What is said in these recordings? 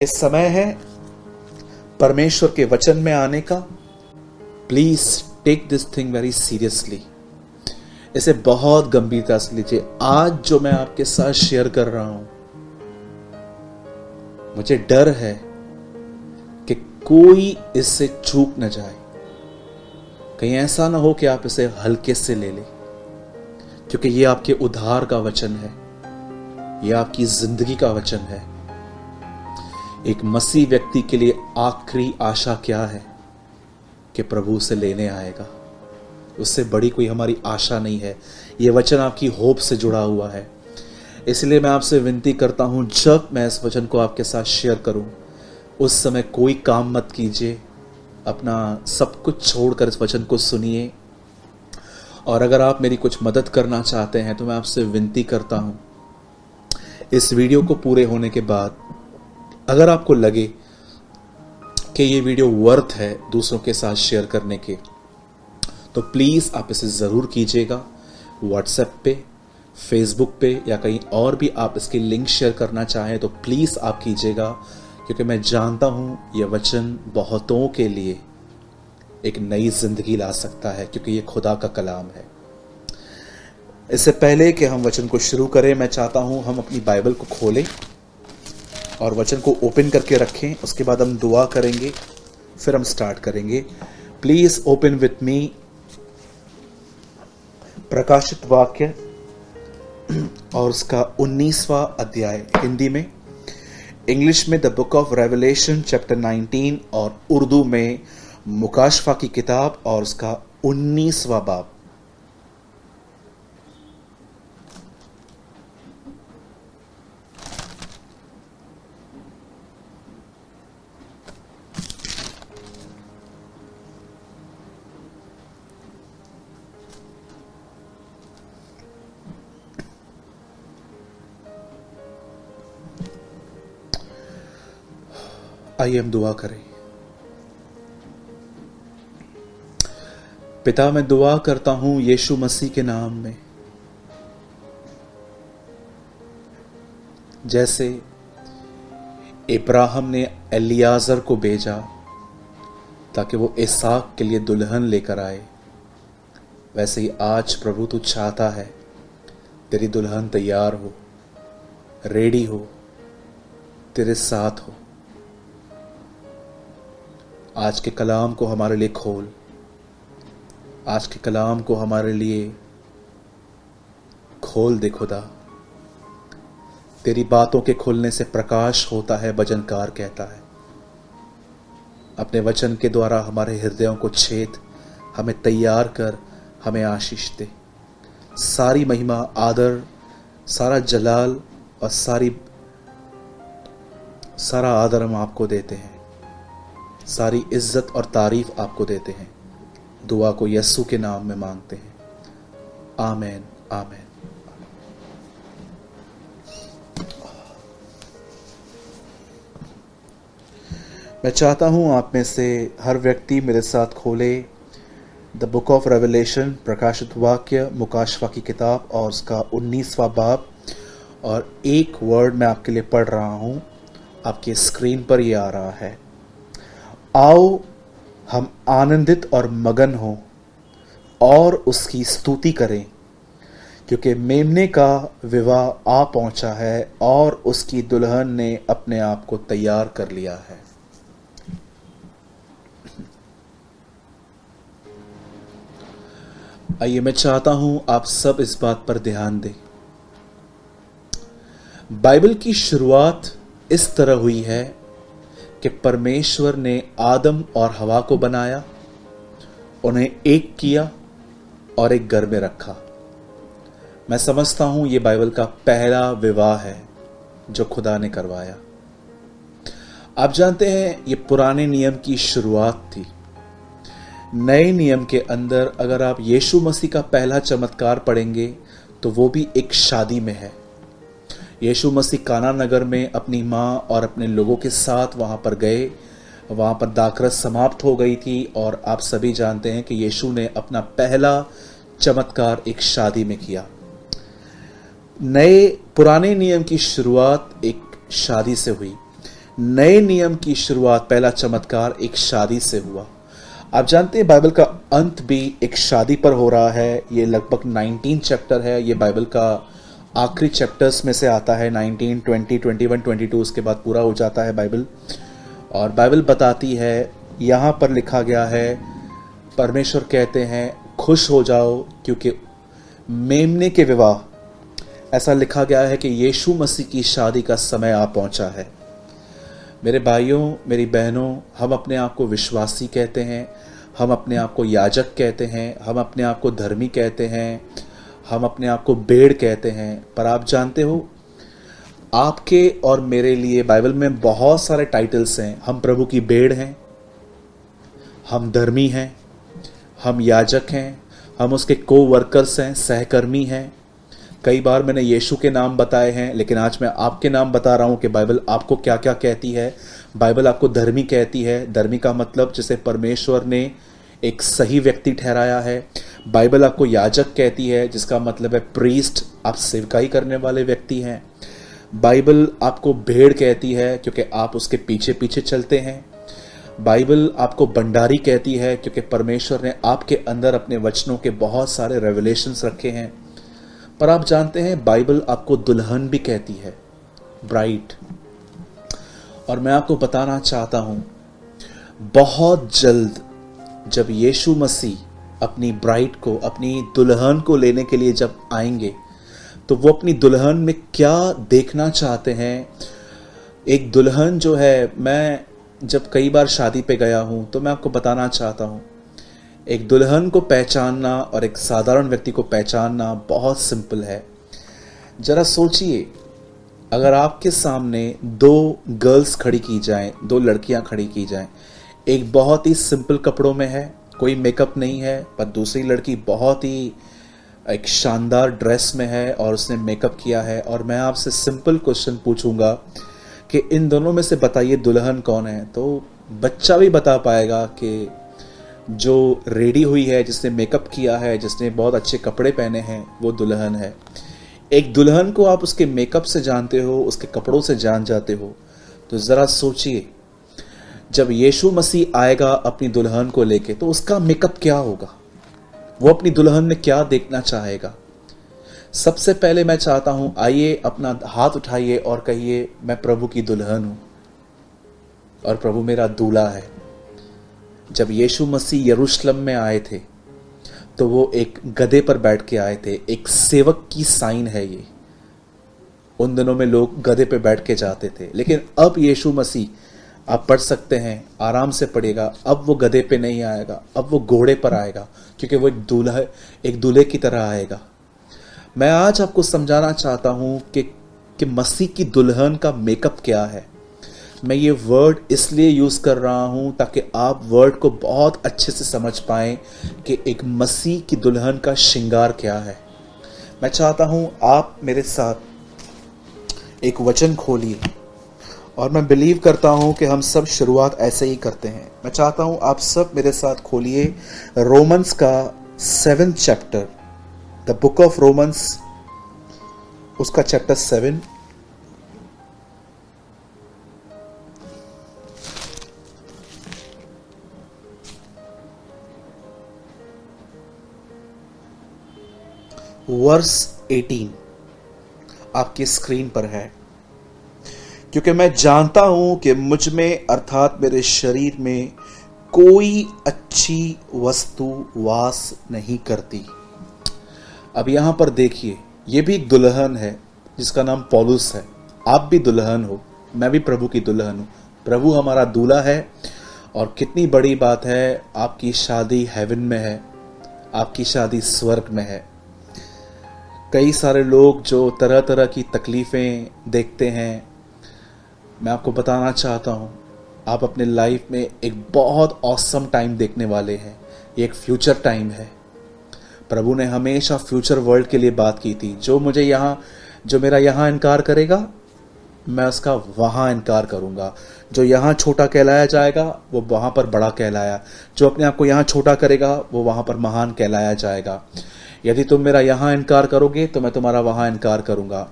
इस समय है परमेश्वर के वचन में आने का। Please take this thing very seriously इसे बहुत गंभीरता से लीजिए। आज जो मैं आपके साथ शेयर कर रहा हूँ, मुझे डर है कि कोई इससे चूक न जाए। कहीं ऐसा ना हो कि आप इसे हल्के से ले लें, क्योंकि यह आपके उद्धार का वचन है। यह आपकी ज़िंदगी का वचन है। एक मसीह व्यक्ति के लिए आखिरी आशा क्या है? कि प्रभु उसे लेने आएगा। उससे बड़ी कोई हमारी आशा नहीं है। यह वचन आपकी होप से जुड़ा हुआ है। इसलिए मैं आपसे विनती करता हूँ, जब मैं इस वचन को आपके साथ शेयर करूँ, उस समय कोई काम मत कीजिए। अपना सब कुछ छोड़कर इस वचन को सुनिए। और अगर आप मेरी कुछ मदद करना चाहते हैं तो मैं आपसे विनती करता हूँ। इस वीडियो को पूरे होने के बाद अगर आपको लगे कि ये वीडियो वर्थ है दूसरों के साथ शेयर करने के तो प्लीज़ आप इसे ज़रूर कीजिएगा व्हाट्सएप पे फेसबुक पे, या कहीं और भी आप इसकी लिंक शेयर करना चाहें तो प्लीज़ आप कीजिएगा। क्योंकि मैं जानता हूँ यह वचन बहुतों के लिए एक नई ज़िंदगी ला सकता है, क्योंकि ये खुदा का कलाम है। इससे पहले कि हम वचन को शुरू करें, मैं चाहता हूँ हम अपनी बाइबल को खोलें। और वचन को ओपन करके रखें, उसके बाद हम दुआ करेंगे, फिर हम स्टार्ट करेंगे। प्लीज़ ओपन विथ मी प्रकाशित वाक्य और उसका उन्नीसवा अध्याय हिंदी में। इंग्लिश में the book of Revelation chapter 19 और उर्दू में मुकाशफा की किताब और उसका उन्नीसवा बाब। आइए हम दुआ करें। पिता, मैं दुआ करता हूँ यीशु मसीह के नाम में। जैसे इब्राहिम ने एलियाजर को भेजा ताकि वो इसाक के लिए दुल्हन लेकर आए, वैसे ही आज प्रभु तू चाहता है तेरी दुल्हन तैयार हो, रेडी हो, तेरे साथ हो। आज के कलाम को हमारे लिए खोल। आज के कलाम को हमारे लिए खोल दे खुदा। तेरी बातों के खुलने से प्रकाश होता है, भजनकार कहता है। अपने वचन के द्वारा हमारे हृदयों को छेद, हमें तैयार कर, हमें आशीष दे। सारी महिमा, आदर, सारा जलाल और सारी, सारा आदर हम आपको देते हैं। सारी इज़्ज़त और तारीफ़ आपको देते हैं। दुआ को यस्सु के नाम में मांगते हैं। आमेन आमेन। मैं चाहता हूँ आप में से हर व्यक्ति मेरे साथ खोले द बुक ऑफ़ रेवलेशन, प्रकाशित वाक्य, मुकाशवा की किताब और उसका उन्नीसवा बाब। और एक वर्ड मैं आपके लिए पढ़ रहा हूँ। आपके स्क्रीन पर ये आ रहा है। आओ, हम आनंदित और मगन हों और उसकी स्तुति करें, क्योंकि मेमने का विवाह आ पहुँचा है और उसकी दुल्हन ने अपने आप को तैयार कर लिया है। आइए, मैं चाहता हूँ आप सब इस बात पर ध्यान दें। बाइबल की शुरुआत इस तरह हुई है कि परमेश्वर ने आदम और हवा को बनाया, उन्हें एक किया और एक घर में रखा। मैं समझता हूँ यह बाइबल का पहला विवाह है जो खुदा ने करवाया। आप जानते हैं ये पुराने नियम की शुरुआत थी। नए नियम के अंदर अगर आप यीशु मसीह का पहला चमत्कार पढ़ेंगे तो वो भी एक शादी में है। यीशु मसीह काना नगर में अपनी माँ और अपने लोगों के साथ वहाँ पर गए। वहाँ पर दाकरस समाप्त हो गई थी और आप सभी जानते हैं कि यीशु ने अपना पहला चमत्कार एक शादी में किया। नए पुराने नियम की शुरुआत एक शादी से हुई। नए नियम की शुरुआत, पहला चमत्कार एक शादी से हुआ। आप जानते हैं, बाइबल का अंत भी एक शादी पर हो रहा है। ये लगभग 19 चैप्टर है। ये बाइबल का आखिरी चैप्टर्स में से आता है 19, 20, 21, 22 उसके बाद पूरा हो जाता है बाइबल। और बाइबल बताती है यहाँ पर लिखा गया है परमेश्वर कहते हैं खुश हो जाओ क्योंकि मेमने के विवाह। ऐसा लिखा गया है कि यीशु मसीह की शादी का समय आ पहुँचा है। मेरे भाइयों मेरी बहनों हम अपने आप को विश्वासी कहते हैं हम अपने आप को याजक कहते हैं हम अपने आप को धर्मी कहते हैं हम अपने आप को बेड़ कहते हैं, पर आप जानते हो, आपके और मेरे लिए बाइबल में बहुत सारे टाइटल्स हैं। हम प्रभु की बेड़ हैं, हम धर्मी हैं, हम याजक हैं, हम उसके को वर्कर्स हैं, सहकर्मी हैं। कई बार मैंने यीशु के नाम बताए हैं, लेकिन आज मैं आपके नाम बता रहा हूँ कि बाइबल आपको क्या क्या कहती है। बाइबल आपको धर्मी कहती है। धर्मी का मतलब जिसे परमेश्वर ने एक सही व्यक्ति ठहराया है। बाइबल आपको याजक कहती है, जिसका मतलब है प्रीस्ट आप सेवकाई करने वाले व्यक्ति हैं। बाइबल आपको भेड़ कहती है, क्योंकि आप उसके पीछे पीछे चलते हैं। बाइबल आपको भंडारी कहती है, क्योंकि परमेश्वर ने आपके अंदर अपने वचनों के बहुत सारे रेवलेशंस रखे हैं। पर आप जानते हैं, बाइबल आपको दुल्हन भी कहती है ब्राइट और मैं आपको बताना चाहता हूँ, बहुत जल्द जब यीशु मसीह अपनी ब्राइट को, अपनी दुल्हन को लेने के लिए जब आएँगे तो वो अपनी दुल्हन में क्या देखना चाहते हैं? एक दुल्हन जो है, मैं जब कई बार शादी पे गया हूँ तो मैं आपको बताना चाहता हूँ, एक दुल्हन को पहचानना और एक साधारण व्यक्ति को पहचानना बहुत सिंपल है। जरा सोचिए, अगर आपके सामने दो गर्ल्स खड़ी की जाएँ, दो लड़कियाँ खड़ी की जाएँ एक बहुत ही सिंपल कपड़ों में है, कोई मेकअप नहीं है, पर दूसरी लड़की बहुत ही, एक शानदार ड्रेस में है और उसने मेकअप किया है। और मैं आपसे सिंपल क्वेश्चन पूछूँगा कि इन दोनों में से बताइए दुल्हन कौन है? तो बच्चा भी बता पाएगा कि जो रेडी हुई है, जिसने मेकअप किया है, जिसने बहुत अच्छे कपड़े पहने हैं, वो दुल्हन है। एक दुल्हन को आप उसके मेकअप से जानते हो, उसके कपड़ों से जान जाते हो। तो ज़रा सोचिए जब यीशु मसीह आएगा अपनी दुल्हन को लेके तो उसका मेकअप क्या होगा? वो अपनी दुल्हन में क्या देखना चाहेगा? सबसे पहले मैं चाहता हूँ, आइए, अपना हाथ उठाइए और कहिए, मैं प्रभु की दुल्हन हूँ और प्रभु मेरा दूल्हा है। जब यीशु मसीह यरूशलेम में आए थे तो वो एक गधे पर बैठ के आए थे। एक सेवक की साइन है ये। उन दिनों में लोग गधे पे बैठ के जाते थे। लेकिन अब यीशु मसीह आप पढ़ सकते हैं, आराम से पढ़ेगा अब वो गधे पे नहीं आएगा, अब वो घोड़े पर आएगा, क्योंकि वो एक दूल्हा एक दूल्हे की तरह आएगा। मैं आज आपको समझाना चाहता हूँ कि कि मसीह की दुल्हन का मेकअप क्या है। मैं ये वर्ड इसलिए यूज़ कर रहा हूँ ताकि आप वर्ड को बहुत अच्छे से समझ पाएँ कि एक मसीह की दुल्हन का श्रृंगार क्या है। मैं चाहता हूँ आप मेरे साथ एक वचन खोलिए। और मैं बिलीव करता हूँ कि हम सब शुरुआत ऐसे ही करते हैं। मैं चाहता हूँ आप सब मेरे साथ खोलिए रोमन्स का seventh chapter the book of Romans उसका चैप्टर सेवन वर्स 18 आपकी स्क्रीन पर है। क्योंकि मैं जानता हूँ कि मुझमें, अर्थात मेरे शरीर में, कोई अच्छी वस्तु वास नहीं करती। अब यहाँ पर देखिए, ये भी एक दुल्हन है, जिसका नाम पॉलुस है। आप भी दुल्हन हो, मैं भी प्रभु की दुल्हन हूँ। प्रभु हमारा दूल्हा है, और कितनी बड़ी बात है, आपकी शादी हेवन में है, आपकी शादी स्वर्ग में है। कई सारे लोग जो तरह तरह की तकलीफ़ें देखते हैं मैं आपको बताना चाहता हूँ, आप अपने लाइफ में एक बहुत औसम टाइम देखने वाले हैं। ये एक फ्यूचर टाइम है। प्रभु ने हमेशा फ्यूचर वर्ल्ड के लिए बात की थी। जो मुझे यहाँ, जो मेरा यहाँ इनकार करेगा, मैं उसका वहाँ इनकार करूँगा। जो यहाँ छोटा कहलाया जाएगा, वो वहाँ पर बड़ा कहलाया। जो अपने आप को यहाँ छोटा करेगा, वो वहाँ पर महान कहलाया जाएगा। यदि तुम मेरा यहाँ इनकार करोगे तो मैं तुम्हारा वहाँ इनकार करूँगा।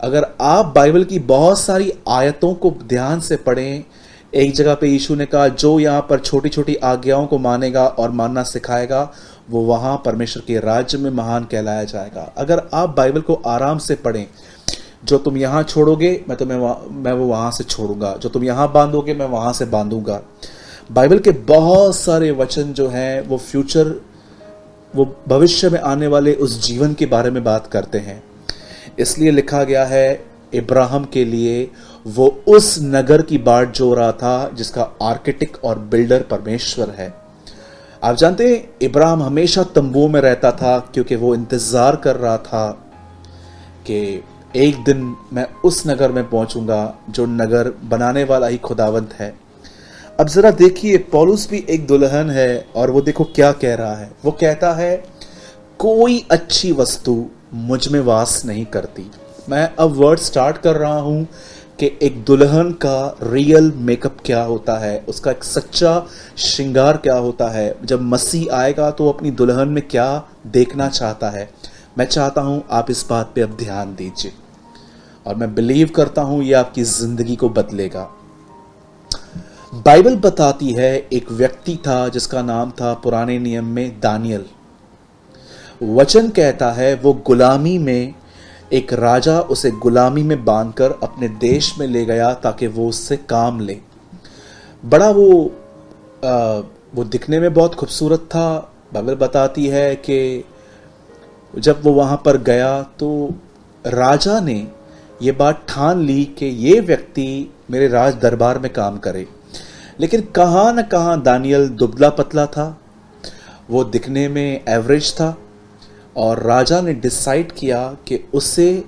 अगर आप बाइबल की बहुत सारी आयतों को ध्यान से पढ़ें, एक जगह पे यीशु ने कहा, जो यहाँ पर छोटी छोटी आज्ञाओं को मानेगा और मानना सिखाएगा, वो वहाँ परमेश्वर के राज्य में महान कहलाया जाएगा। अगर आप बाइबल को आराम से पढ़ें, जो तुम यहाँ छोड़ोगे, मैं तुम्हें मैं वो वहाँ से छोड़ूँगा। जो तुम यहाँ बांधोगे, मैं वहाँ से बांधूँगा। बाइबल के बहुत सारे वचन जो हैं, वो फ्यूचर, वो भविष्य में आने वाले उस जीवन के बारे में बात करते हैं। इसलिए लिखा गया है, इब्राहिम के लिए वो उस नगर की बाट जो रहा था, जिसका आर्किटेक्ट और बिल्डर परमेश्वर है। आप जानते हैं, इब्राहिम हमेशा तंबुओं में रहता था, क्योंकि वो इंतज़ार कर रहा था कि एक दिन मैं उस नगर में पहुंचूँगा, जो नगर बनाने वाला ही खुदावंत है। अब जरा देखिए, पॉलुस भी एक दुल्हन है, और वो देखो क्या कह रहा है। वो कहता है, कोई अच्छी वस्तु मुझमें वास नहीं करती। मैं अब वर्ड स्टार्ट कर रहा हूँ कि एक दुल्हन का रियल मेकअप क्या होता है, उसका एक सच्चा श्रृंगार क्या होता है, जब मसीह आएगा तो अपनी दुल्हन में क्या देखना चाहता है। मैं चाहता हूँ आप इस बात पे अब ध्यान दीजिए। और मैं बिलीव करता हूँ ये आपकी ज़िंदगी को बदलेगा। बाइबल बताती है, एक व्यक्ति था जिसका नाम था पुराने नियम में दानियल वचन कहता है वो गुलामी में एक राजा उसे गुलामी में बांधकर अपने देश में ले गया ताकि वो उससे काम ले। बड़ा वो आ, वो दिखने में बहुत खूबसूरत था। बाइबल बताती है कि जब वो वहाँ पर गया तो राजा ने ये बात ठान ली कि ये व्यक्ति मेरे राज दरबार में काम करे। लेकिन कहाँ न कहाँ दानियल दुबला पतला था। वो दिखने में एवरेज था। और राजा ने डिसाइड किया कि उसे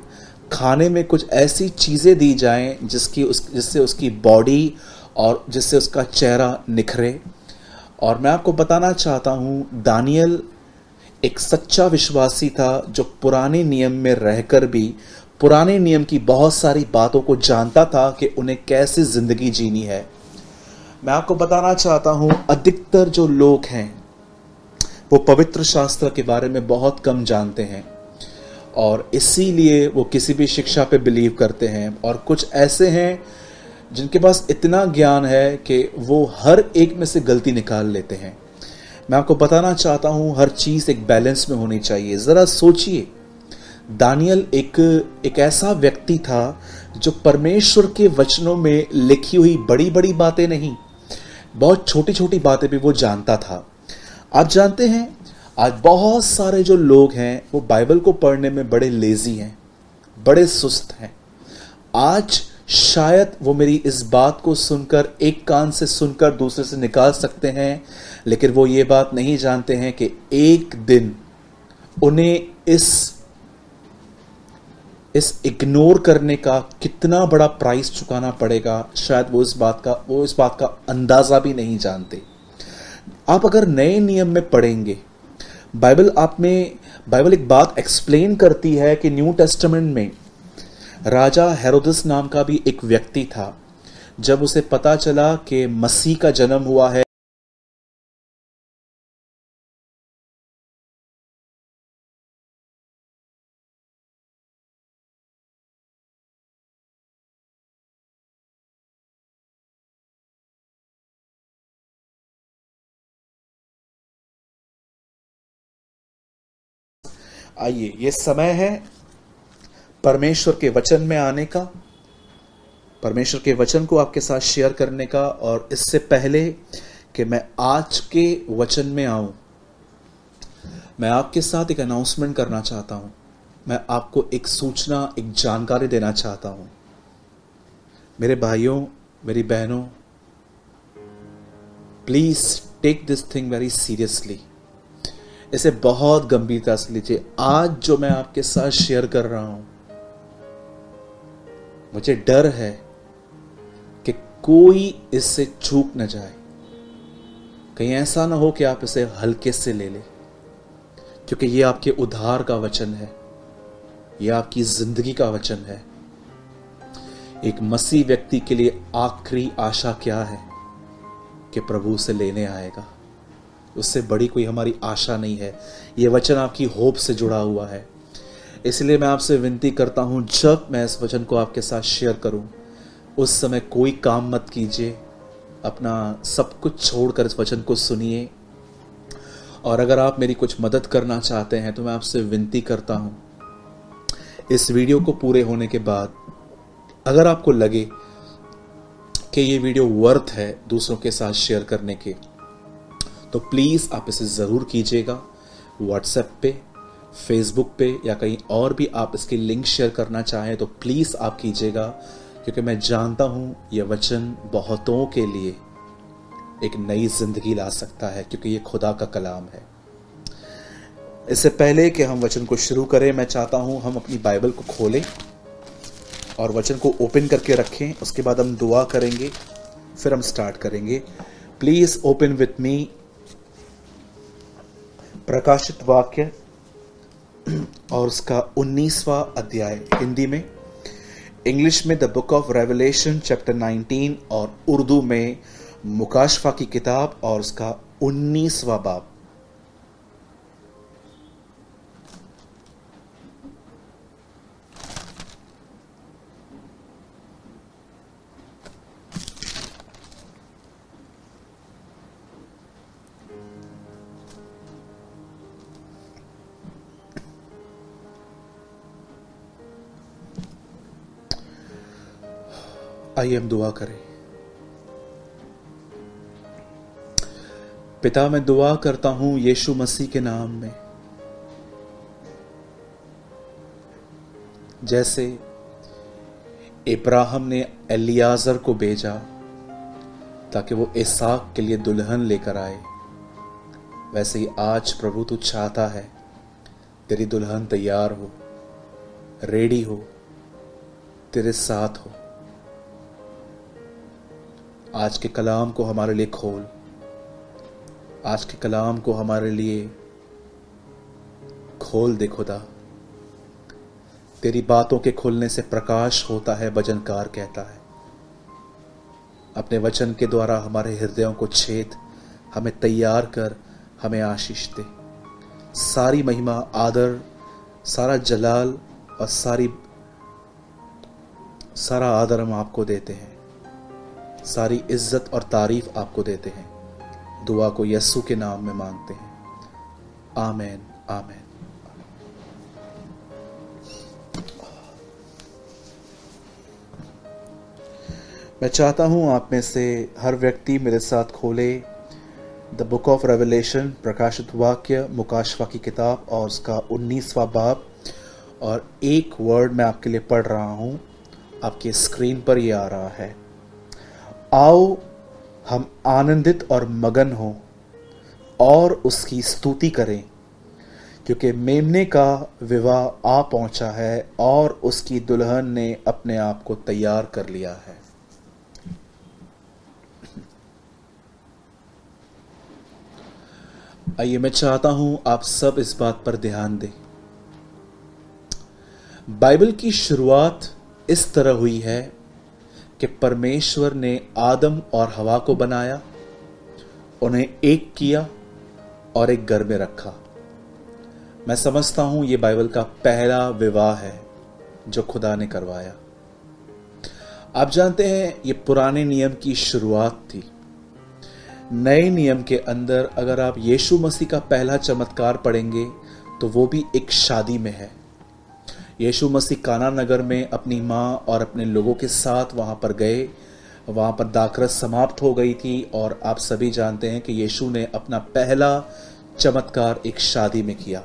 खाने में कुछ ऐसी चीज़ें दी जाएँ जिसकी उस, जिससे उसकी बॉडी और जिससे उसका चेहरा निखरे। और मैं आपको बताना चाहता हूँ, दानियल एक सच्चा विश्वासी था जो पुराने नियम में रहकर भी, पुराने नियम की बहुत सारी बातों को जानता था कि उन्हें कैसे ज़िंदगी जीनी है। मैं आपको बताना चाहता हूँ, अधिकतर जो लोग हैं वो पवित्र शास्त्र के बारे में बहुत कम जानते हैं और इसीलिए वो किसी भी शिक्षा पे बिलीव करते हैं और कुछ ऐसे हैं जिनके पास इतना ज्ञान है कि वो हर एक में से गलती निकाल लेते हैं। मैं आपको बताना चाहता हूँ, हर चीज़ एक बैलेंस में होनी चाहिए। ज़रा सोचिए, दानियल एक एक ऐसा व्यक्ति था जो परमेश्वर के वचनों में लिखी हुई बड़ी बड़ी बातें नहीं, बहुत छोटी छोटी बातें भी वो जानता था। आप जानते हैं, आज बहुत सारे जो लोग हैं, वो बाइबल को पढ़ने में बड़े लेजी हैं, बड़े सुस्त हैं। आज शायद वो मेरी इस बात को सुनकर एक कान से सुनकर दूसरे से निकाल सकते हैं, लेकिन वो ये बात नहीं जानते हैं कि एक दिन उन्हें इस इस इग्नोर करने का कितना बड़ा प्राइस चुकाना पड़ेगा, शायद वो इस बात का, वो इस बात का अंदाज़ा भी नहीं जानते। आप अगर नए नियम में पढ़ेंगे, बाइबल आप में, बाइबल एक बात एक्सप्लेन करती है कि न्यू टेस्टमेंट में राजा हेरोदस नाम का भी एक व्यक्ति था। जब उसे पता चला कि मसीह का जन्म हुआ है आइए, ये समय है परमेश्वर के वचन में आने का, परमेश्वर के वचन को आपके साथ शेयर करने का, और इससे पहले कि मैं आज के वचन में आऊँ, मैं आपके साथ एक अनाउंसमेंट करना चाहता हूँ। मैं आपको एक सूचना, एक जानकारी देना चाहता हूँ। मेरे भाइयों, मेरी बहनों please take this thing very seriously इसे बहुत गंभीरता से लीजिए। आज जो मैं आपके साथ शेयर कर रहा हूँ, मुझे डर है कि कोई इससे चूक न जाए। कहीं ऐसा ना हो कि आप इसे हल्के से ले लें, क्योंकि ये आपके उद्धार का वचन है यह आपकी ज़िंदगी का वचन है। एक मसीह व्यक्ति के लिए आखिरी आशा क्या है कि प्रभु से लेने आएगा? उससे बड़ी कोई हमारी आशा नहीं है। ये वचन आपकी होप से जुड़ा हुआ है। इसलिए मैं आपसे विनती करता हूँ, जब मैं इस वचन को आपके साथ शेयर करूँ, उस समय कोई काम मत कीजिए। अपना सब कुछ छोड़कर इस वचन को सुनिए। और अगर आप मेरी कुछ मदद करना चाहते हैं तो मैं आपसे विनती करता हूँ, इस वीडियो को पूरे होने के बाद, अगर आपको लगे कि ये वीडियो वर्थ है दूसरों के साथ शेयर करने के तो प्लीज़ आप इसे ज़रूर कीजिएगा व्हाट्सएप पे फेसबुक पे, या कहीं और भी आप इसकी लिंक शेयर करना चाहें तो प्लीज़ आप कीजिएगा, क्योंकि मैं जानता हूँ यह वचन बहुतों के लिए एक नई ज़िंदगी ला सकता है, क्योंकि ये खुदा का कलाम है। इससे पहले कि हम वचन को शुरू करें, मैं चाहता हूँ हम अपनी बाइबल को खोलें और वचन को ओपन करके रखें, उसके बाद हम दुआ करेंगे, फिर हम स्टार्ट करेंगे। प्लीज़ ओपन विथ मी प्रकाशित वाक्य और उसका उन्नीसवा अध्याय हिंदी में, इंग्लिश में the book of Revelation chapter 19 और उर्दू में मुकाशफा की किताब और उसका उन्नीसवा बाब। आइए हम दुआ करें। पिता, मैं दुआ करता हूँ यीशु मसीह के नाम में। जैसे इब्राहिम ने एलियाजर को भेजा, ताकि वो इसाक के लिए दुल्हन लेकर आए, वैसे ही आज प्रभु तू चाहता है, तेरी दुल्हन तैयार हो, रेडी हो, तेरे साथ हो। आज के कलाम को हमारे लिए खोल। आज के कलाम को हमारे लिए खोल दे खुदा। तेरी बातों के खुलने से प्रकाश होता है भजनकार कहता है। अपने वचन के द्वारा हमारे हृदयों को छेद, हमें तैयार कर, हमें आशीष दे। सारी महिमा, आदर, सारा जलाल और सारी, सारा आदर हम आपको देते हैं। सारी इज़्ज़त और तारीफ़ आपको देते हैं। दुआ को यस्सु के नाम में मांगते हैं। आमेन आमेन। मैं चाहता हूँ आप में से हर व्यक्ति मेरे साथ खोले द बुक ऑफ़ रेवलेशन, प्रकाशित वाक्य मुकाशवा की किताब और उसका उन्नीसवा बाब। और एक वर्ड मैं आपके लिए पढ़ रहा हूँ। आपकी स्क्रीन पर ये आ रहा है। आओ, हम आनंदित और मगन हों और उसकी स्तुति करें, क्योंकि मेमने का विवाह आ पहुँचा है और उसकी दुल्हन ने अपने आप को तैयार कर लिया है। आइए, मैं चाहता हूँ आप सब इस बात पर ध्यान दें। बाइबल की शुरुआत इस तरह हुई है कि परमेश्वर ने आदम और हवा को बनाया, उन्हें एक किया और एक घर में रखा। मैं समझता हूँ यह बाइबल का पहला विवाह है जो खुदा ने करवाया। आप जानते हैं, ये पुराने नियम की शुरुआत थी। नए नियम के अंदर अगर आप यीशु मसीह का पहला चमत्कार पढ़ेंगे तो वो भी एक शादी में है। यीशु मसीह काना नगर में अपनी माँ और अपने लोगों के साथ वहाँ पर गए। वहाँ पर दाखरस समाप्त हो गई थी और आप सभी जानते हैं कि यीशु ने अपना पहला चमत्कार एक शादी में किया।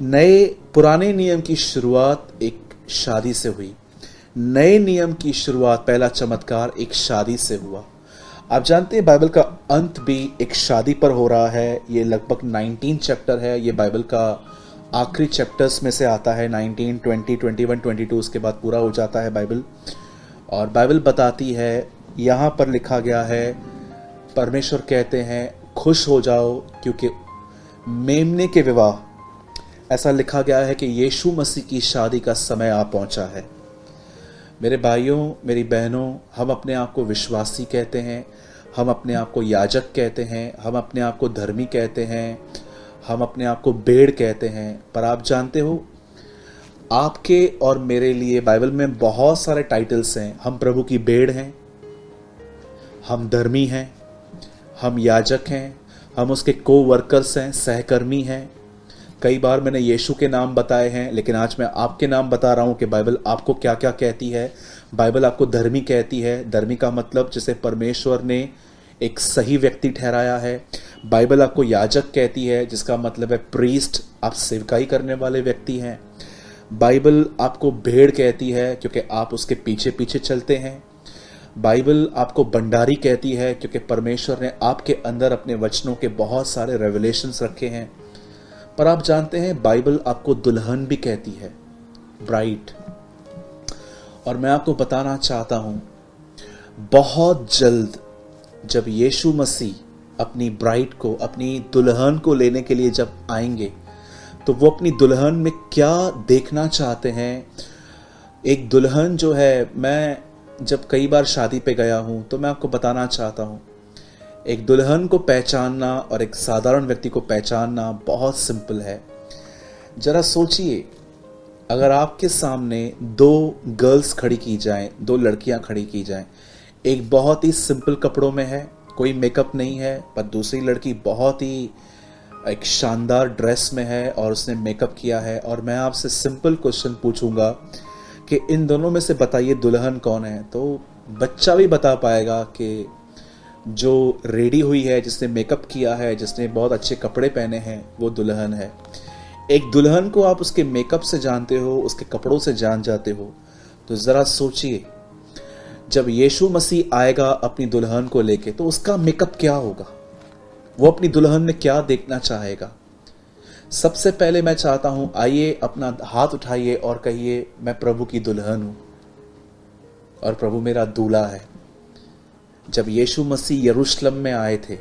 नए पुराने नियम की शुरुआत एक शादी से हुई। नए नियम की शुरुआत, पहला चमत्कार एक शादी से हुआ। आप जानते हैं बाइबल का अंत भी एक शादी पर हो रहा है। ये लगभग 19 चैप्टर है। ये बाइबल का आखिरी चैप्टर्स में से आता है 19, 20, 21, 22 उसके बाद पूरा हो जाता है बाइबल और बाइबल बताती है यहाँ पर लिखा गया है परमेश्वर कहते हैं खुश हो जाओ क्योंकि मेमने के विवाह। ऐसा लिखा गया है कि यीशु मसीह की शादी का समय आ पहुँचा है। मेरे भाइयों मेरी बहनों हम अपने आप को विश्वासी कहते हैं हम अपने आप को याजक कहते हैं हम अपने आप को धर्मी कहते हैं हम अपने आप को बेड़ कहते हैं, पर आप जानते हो, आपके और मेरे लिए बाइबल में बहुत सारे टाइटल्स हैं। हम प्रभु की बेड़ हैं, हम धर्मी हैं, हम याजक हैं, हम उसके को वर्कर्स हैं, सहकर्मी हैं। कई बार मैंने यीशु के नाम बताए हैं, लेकिन आज मैं आपके नाम बता रहा हूँ कि बाइबल आपको क्या क्या कहती है। बाइबल आपको धर्मी कहती है। धर्मी का मतलब जिसे परमेश्वर ने एक सही व्यक्ति ठहराया है। बाइबल आपको याजक कहती है, जिसका मतलब है प्रीस्ट आप सेवकाई करने वाले व्यक्ति हैं। बाइबल आपको भेड़ कहती है, क्योंकि आप उसके पीछे पीछे चलते हैं। बाइबल आपको भंडारी कहती है, क्योंकि परमेश्वर ने आपके अंदर अपने वचनों के बहुत सारे रेवलेशंस रखे हैं। पर आप जानते हैं, बाइबल आपको दुल्हन भी कहती है ब्राइट और मैं आपको बताना चाहता हूँ, बहुत जल्द जब यीशु मसीह अपनी ब्राइट को, अपनी दुल्हन को लेने के लिए जब आएँगे तो वो अपनी दुल्हन में क्या देखना चाहते हैं? एक दुल्हन जो है, मैं जब कई बार शादी पे गया हूँ तो मैं आपको बताना चाहता हूँ, एक दुल्हन को पहचानना और एक साधारण व्यक्ति को पहचानना बहुत सिंपल है। जरा सोचिए, अगर आपके सामने दो गर्ल्स खड़ी की जाएँ, दो लड़कियाँ खड़ी की जाएँ, एक बहुत ही सिंपल कपड़ों में है कोई मेकअप नहीं है, पर दूसरी लड़की बहुत ही एक शानदार ड्रेस में है और उसने मेकअप किया है। और मैं आपसे सिंपल क्वेश्चन पूछूँगा कि इन दोनों में से बताइए दुल्हन कौन है? तो बच्चा भी बता पाएगा कि जो रेडी हुई है, जिसने मेकअप किया है, जिसने बहुत अच्छे कपड़े पहने हैं, वो दुल्हन है। एक दुल्हन को आप उसके मेकअप से जानते हो, उसके कपड़ों से जान जाते हो। तो ज़रा सोचिए जब यीशु मसीह आएगा अपनी दुल्हन को लेके तो उसका मेकअप क्या होगा? वो अपनी दुल्हन में क्या देखना चाहेगा? सबसे पहले मैं चाहता हूँ, आइए, अपना हाथ उठाइए और कहिए, मैं प्रभु की दुल्हन हूँ और प्रभु मेरा दूल्हा है। जब यीशु मसीह यरूशलेम में आए थे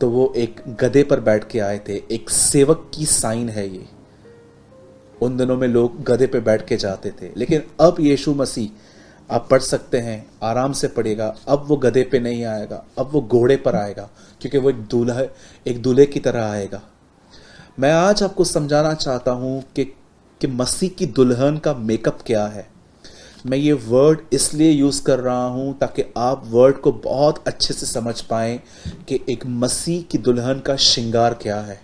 तो वो एक गधे पर बैठ के आए थे। एक सेवक की साइन है ये। उन दिनों में लोग गधे पे बैठ के जाते थे। लेकिन अब यीशु मसीह आप पढ़ सकते हैं, आराम से पढ़ेगा अब वो गधे पे नहीं आएगा, अब वो घोड़े पर आएगा, क्योंकि वो एक दूल्हा, एक दूल्हे की तरह आएगा। मैं आज आपको समझाना चाहता हूँ कि कि मसीह की दुल्हन का मेकअप क्या है। मैं ये वर्ड इसलिए यूज़ कर रहा हूँ ताकि आप वर्ड को बहुत अच्छे से समझ पाएँ कि एक मसीह की दुल्हन का श्रृंगार क्या है।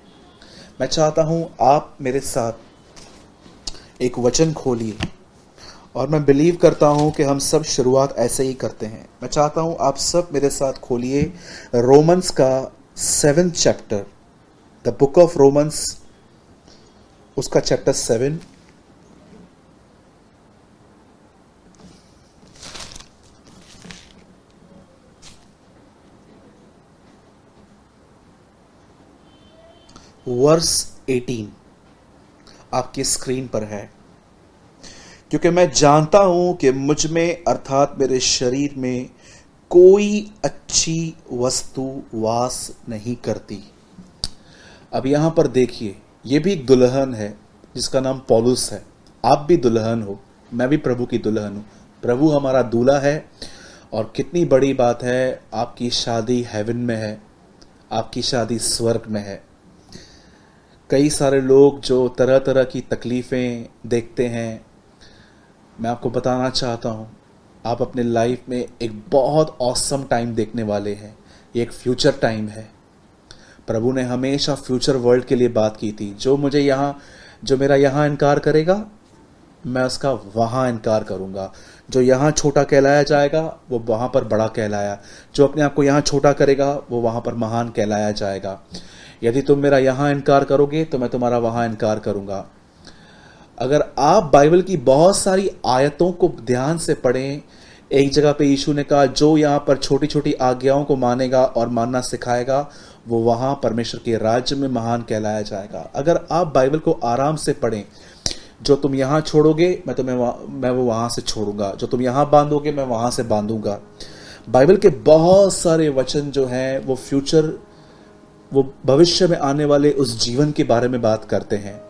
मैं चाहता हूँ आप मेरे साथ एक वचन खोलिए। और मैं बिलीव करता हूँ कि हम सब शुरुआत ऐसे ही करते हैं। मैं चाहता हूँ आप सब मेरे साथ खोलिए रोमन्स का seventh chapter the book of Romans उसका चैप्टर सेवन वर्स 18 आपकी स्क्रीन पर है। क्योंकि मैं जानता हूँ कि मुझमें, अर्थात मेरे शरीर में, कोई अच्छी वस्तु वास नहीं करती। अब यहाँ पर देखिए यह भी एक दुल्हन है, जिसका नाम पॉलुस है। आप भी दुल्हन हो, मैं भी प्रभु की दुल्हन हूँ। प्रभु हमारा दूल्हा है, और कितनी बड़ी बात है, आपकी शादी हेवन में है, आपकी शादी स्वर्ग में है। कई सारे लोग जो तरह तरह की तकलीफ़ें देखते हैं मैं आपको बताना चाहता हूँ, आप अपने लाइफ में एक बहुत औसम टाइम देखने वाले हैं। ये एक फ्यूचर टाइम है। प्रभु ने हमेशा फ्यूचर वर्ल्ड के लिए बात की थी। जो मुझे यहाँ, जो मेरा यहाँ इनकार करेगा, मैं उसका वहाँ इनकार करूँगा। जो यहाँ छोटा कहलाया जाएगा, वो वहाँ पर बड़ा कहलाया। जो अपने आप को यहाँ छोटा करेगा, वो वहाँ पर महान कहलाया जाएगा। यदि तुम मेरा यहाँ इनकार करोगे तो मैं तुम्हारा वहाँ इनकार करूँगा। अगर आप बाइबल की बहुत सारी आयतों को ध्यान से पढ़ें, एक जगह पे यीशु ने कहा, जो यहाँ पर छोटी छोटी आज्ञाओं को मानेगा और मानना सिखाएगा, वो वहाँ परमेश्वर के राज्य में महान कहलाया जाएगा। अगर आप बाइबल को आराम से पढ़ें, जो तुम यहाँ छोड़ोगे, मैं तुम्हें मैं वो वहाँ से छोड़ूँगा। जो तुम यहाँ बांधोगे, मैं वहाँ से बांधूँगा। बाइबल के बहुत सारे वचन जो हैं, वो फ्यूचर, वो भविष्य में आने वाले उस जीवन के बारे में बात करते हैं।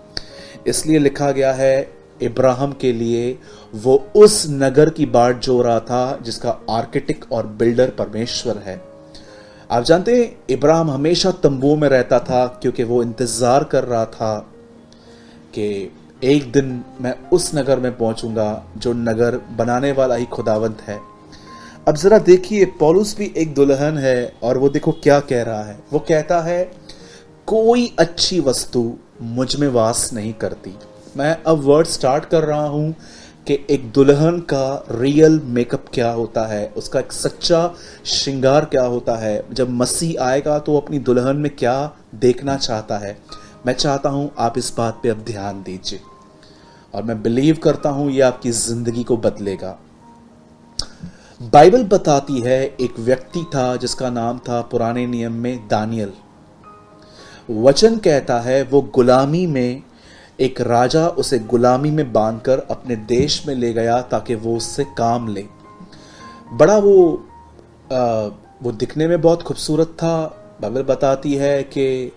इसलिए लिखा गया है, इब्राहिम के लिए वो उस नगर की बाट जो रहा था, जिसका आर्किटेक्ट और बिल्डर परमेश्वर है। आप जानते हैं, इब्राहिम हमेशा तंबू में रहता था, क्योंकि वो इंतज़ार कर रहा था कि एक दिन मैं उस नगर में पहुंचूँगा, जो नगर बनाने वाला ही खुदावंत है। अब जरा देखिए, पॉलुस भी एक दुल्हन है, और वो देखो क्या कह रहा है। वो कहता है, कोई अच्छी वस्तु मुझमें वास नहीं करती। मैं अब वर्ड स्टार्ट कर रहा हूँ कि एक दुल्हन का रियल मेकअप क्या होता है, उसका एक सच्चा श्रृंगार क्या होता है, जब मसीह आएगा तो अपनी दुल्हन में क्या देखना चाहता है। मैं चाहता हूँ आप इस बात पे अब ध्यान दीजिए। और मैं बिलीव करता हूँ ये आपकी ज़िंदगी को बदलेगा। बाइबल बताती है एक व्यक्ति था जिसका नाम था पुराने नियम में दानियल वचन कहता है वो गुलामी में एक राजा उसे गुलामी में बांधकर अपने देश में ले गया ताकि वो उससे काम ले। बड़ा वो आ, वो दिखने में बहुत खूबसूरत था। बाइबल बताती है कि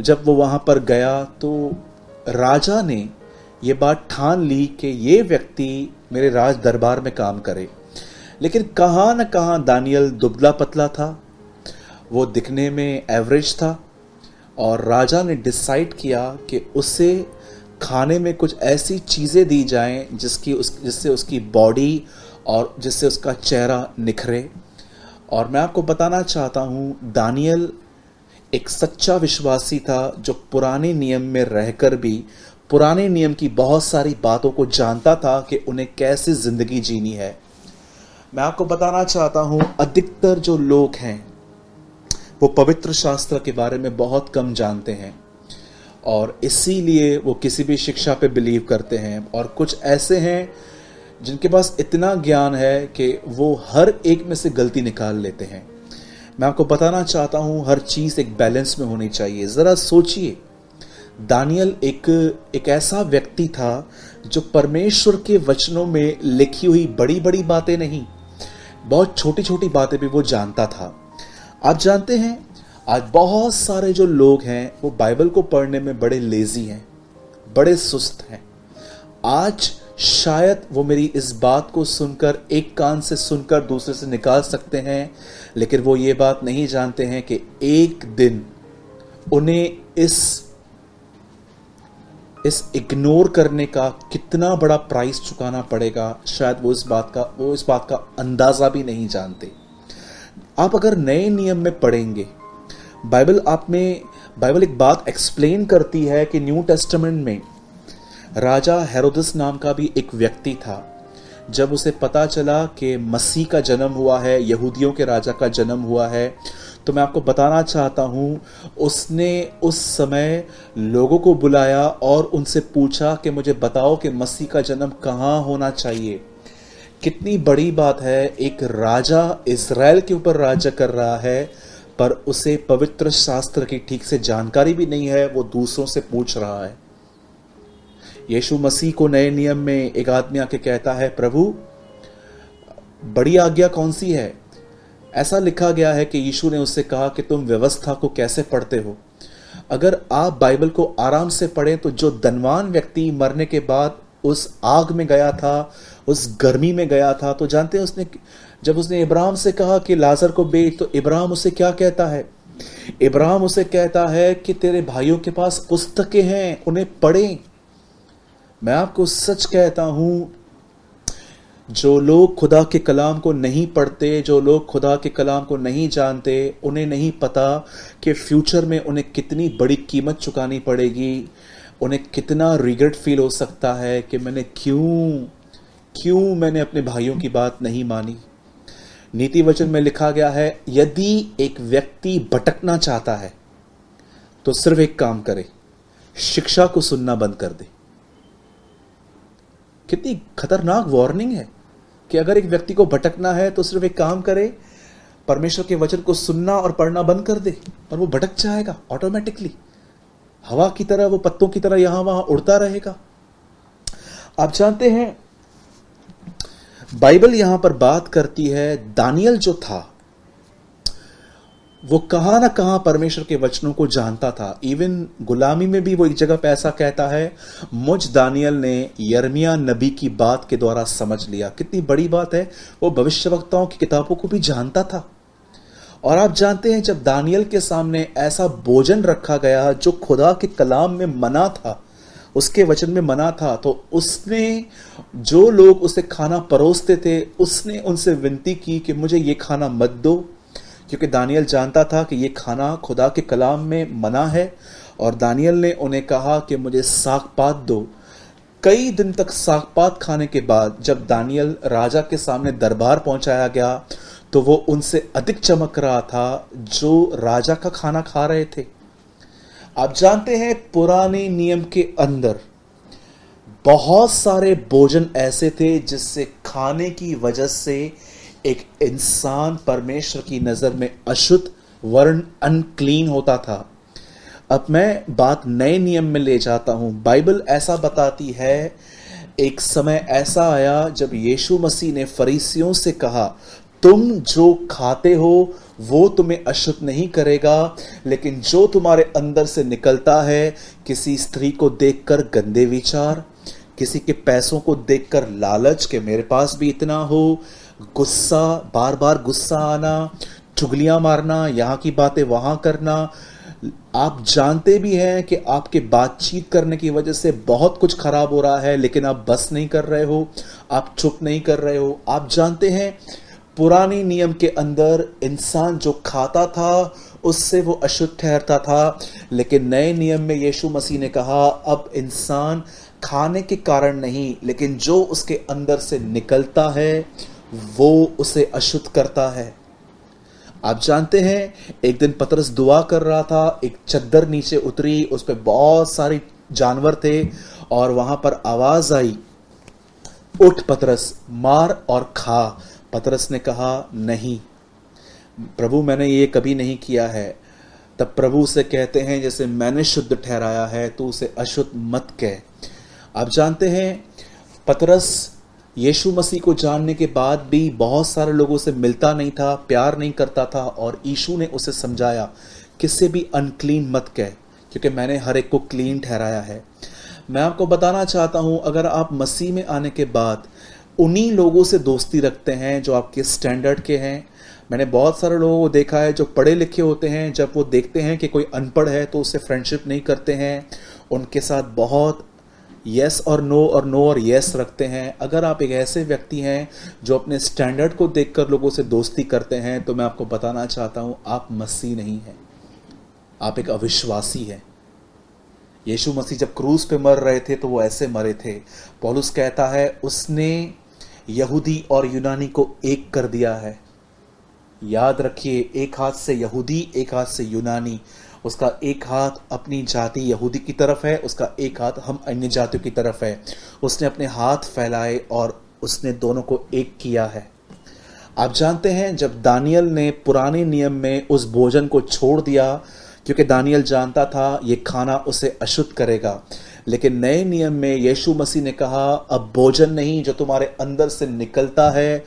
जब वो वहाँ पर गया तो राजा ने ये बात ठान ली कि ये व्यक्ति मेरे राज दरबार में काम करे। लेकिन कहाँ न कहाँ दानियल दुबला पतला था। वो दिखने में एवरेज था। और राजा ने डिसाइड किया कि उसे खाने में कुछ ऐसी चीज़ें दी जाएँ जिसकी उस, जिससे उसकी बॉडी और जिससे उसका चेहरा निखरे। और मैं आपको बताना चाहता हूँ दानियल एक सच्चा विश्वासी था जो पुराने नियम में रहकर भी, पुराने नियम की बहुत सारी बातों को जानता था कि उन्हें कैसे ज़िंदगी जीनी है। मैं आपको बताना चाहता हूँ, अधिकतर जो लोग हैं वो पवित्र शास्त्र के बारे में बहुत कम जानते हैं और इसीलिए वो किसी भी शिक्षा पे बिलीव करते हैं और कुछ ऐसे हैं जिनके पास इतना ज्ञान है कि वो हर एक में से गलती निकाल लेते हैं। मैं आपको बताना चाहता हूँ, हर चीज़ एक बैलेंस में होनी चाहिए। ज़रा सोचिए, दानियल एक एक ऐसा व्यक्ति था जो परमेश्वर के वचनों में लिखी हुई बड़ी बड़ी बातें नहीं, बहुत छोटी छोटी बातें भी वो जानता था। आप जानते हैं, आज बहुत सारे जो लोग हैं, वो बाइबल को पढ़ने में बड़े लेजी हैं, बड़े सुस्त हैं। आज शायद वो मेरी इस बात को सुनकर एक कान से सुनकर दूसरे से निकाल सकते हैं, लेकिन वो ये बात नहीं जानते हैं कि एक दिन उन्हें इस इस इग्नोर करने का कितना बड़ा प्राइस चुकाना पड़ेगा, शायद वो इस बात का, वो इस बात का अंदाज़ा भी नहीं जानते। आप अगर नए नियम में पढ़ेंगे, बाइबल आप में, बाइबल एक बात एक्सप्लेन करती है कि न्यू टेस्टमेंट में राजा हेरोदस नाम का भी एक व्यक्ति था। जब उसे पता चला कि मसीह का जन्म हुआ है, यहूदियों के राजा का जन्म हुआ है तो मैं आपको बताना चाहता हूँ, उसने उस समय लोगों को बुलाया और उनसे पूछा कि मुझे बताओ कि मसीह का जन्म कहाँ होना चाहिए। कितनी बड़ी बात है, एक राजा इसराइल के ऊपर राज्य कर रहा है, पर उसे पवित्र शास्त्र की ठीक से जानकारी भी नहीं है, वो दूसरों से पूछ रहा है। यीशु मसीह को नए नियम में एक आदमी आके कहता है, प्रभु, बड़ी आज्ञा कौन सी है? ऐसा लिखा गया है कि यीशु ने उससे कहा कि तुम व्यवस्था को कैसे पढ़ते हो? अगर आप बाइबल को आराम से पढ़ें तो जो धनवान व्यक्ति मरने के बाद उस आग में गया था, उस गर्मी में गया था। तो जानते हैं उसने, जब उसने इब्राहिम से कहा कि लाजर को बेच तो इब्राहिम उसे क्या कहता है? इब्राहिम उसे कहता है कि तेरे भाइयों के पास पुस्तकें हैं, उन्हें पढ़ें। मैं आपको सच कहता हूँ, जो लोग खुदा के कलाम को नहीं पढ़ते, जो लोग खुदा के कलाम को नहीं जानते, उन्हें नहीं पता कि फ्यूचर में उन्हें कितनी बड़ी कीमत चुकानी पड़ेगी। उन्हें कितना रिग्रेट फील हो सकता है कि मैंने क्यों क्यों मैंने अपने भाइयों की बात नहीं मानी? नीति वचन में लिखा गया है, यदि एक व्यक्ति भटकना चाहता है तो सिर्फ़ एक काम करे, शिक्षा को सुनना बंद कर दे। कितनी खतरनाक वार्निंग है कि अगर एक व्यक्ति को भटकना है तो सिर्फ़ एक काम करे, परमेश्वर के वचन को सुनना और पढ़ना बंद कर दे, और वो भटक जाएगा ऑटोमेटिकली हवा की तरह, वो पत्तों की तरह यहाँ वहाँ उड़ता रहेगा। आप जानते हैं, बाइबल यहाँ पर बात करती है, दानियल जो था, वो कहाँ ना कहाँ परमेश्वर के वचनों को जानता था। इवन गुलामी में भी वो एक जगह पे ऐसा कहता है, मुझ दानियल ने यर्मिया नबी की बात के द्वारा समझ लिया। कितनी बड़ी बात है, वो भविष्यवक्ताओं की किताबों को भी जानता था। और आप जानते हैं जब दानियल के सामने ऐसा भोजन रखा गया जो खुदा के कलाम में मना था, उसके वचन में मना था तो उसने जो लोग उसे खाना परोसते थे, उसने उनसे विनती की कि मुझे ये खाना मत दो, क्योंकि दानियल जानता था कि ये खाना खुदा के कलाम में मना है और दानियल ने उन्हें कहा कि मुझे सागपात दो। कई दिन तक सागपात खाने के बाद जब दानियल राजा के सामने दरबार पहुँचाया गया तो वो उनसे अधिक चमक रहा था जो राजा का खाना खा रहे थे। आप जानते हैं पुराने नियम के अंदर बहुत सारे भोजन ऐसे थे जिससे खाने की वजह से एक इंसान परमेश्वर की नज़र में अशुद्ध, वर्ण अनक्लीन होता था। अब मैं बात नए नियम में ले जाता हूँ। बाइबल ऐसा बताती है, एक समय ऐसा आया जब यीशु मसीह ने फरीसियों से कहा तुम जो खाते हो, वो तुम्हें अशुद्ध नहीं करेगा, लेकिन जो तुम्हारे अंदर से निकलता है, किसी स्त्री को देखकर गंदे विचार, किसी के पैसों को देखकर लालच के मेरे पास भी इतना हो, गुस्सा बार बार गुस्सा आना, चुगलियाँ मारना, यहाँ की बातें वहाँ करना, आप जानते भी हैं कि आपके बातचीत करने की वजह से बहुत कुछ खराब हो रहा है, लेकिन आप बस नहीं कर रहे हो, आप चुप नहीं कर रहे हो, आप जानते हैं पुरानी नियम के अंदर इंसान जो खाता था, उससे वो अशुद्ध ठहरता था। लेकिन नए नियम में यीशु मसीह ने कहा, अब इंसान खाने के कारण नहीं, लेकिन जो उसके अंदर से निकलता है, वो उसे अशुद्ध करता है। आप जानते हैं, एक दिन पतरस दुआ कर रहा था, एक चद्दर नीचे उतरी, उस पर बहुत सारे जानवर थे, और वहाँ पर आवाज़ आई, उठ पतरस, मार और खा। पतरस ने कहा, नहीं। प्रभु, मैंने ये कभी नहीं किया है। तब प्रभु से कहते हैं, जैसे मैंने शुद्ध ठहराया है तो उसे अशुद्ध मत कह। आप जानते हैं, पतरस यीशु मसीह को जानने के बाद भी बहुत सारे लोगों से मिलता नहीं था, प्यार नहीं करता था, और यीशु ने उसे समझाया, किससे भी अनक्लीन मत कह, क्योंकि मैंने हर एक को क्लीन ठहराया है। मैं आपको बताना चाहता हूँ, अगर आप मसीह में आने के बाद उन्हीं लोगों से दोस्ती रखते हैं जो आपके स्टैंडर्ड के हैं। मैंने बहुत सारे लोगों को देखा है जो पढ़े लिखे होते हैं, जब वो देखते हैं कि कोई अनपढ़ है तो उससे फ्रेंडशिप नहीं करते हैं। उनके साथ बहुत यस और नो और नो और यस रखते हैं। अगर आप एक ऐसे व्यक्ति हैं जो अपने स्टैंडर्ड को देखकर लोगों से दोस्ती करते हैं तो मैं आपको बताना चाहता हूँ, आप मसीह नहीं हैं। आप एक अविश्वासी हैं। यीशु मसीह जब क्रूज पे मर रहे थे तो वो ऐसे मरे थे। पॉलुस कहता है, उसने यहूदी और यूनानी को एक कर दिया है। याद रखिए, एक हाथ से यहूदी, एक हाथ से यूनानी। उसका एक हाथ अपनी जाति यहूदी की तरफ़ है, उसका एक हाथ हम अन्य जातियों की तरफ़ है। उसने अपने हाथ फैलाए और उसने दोनों को एक किया है। आप जानते हैं, जब दानियल ने पुराने नियम में उस भोजन को छोड़ दिया, क्योंकि दानियल जानता था, ये खाना उसे अशुद्ध करेगा। लेकिन नए नियम में यीशु मसीह ने कहा, अब भोजन नहीं जो तुम्हारे अंदर से निकलता है।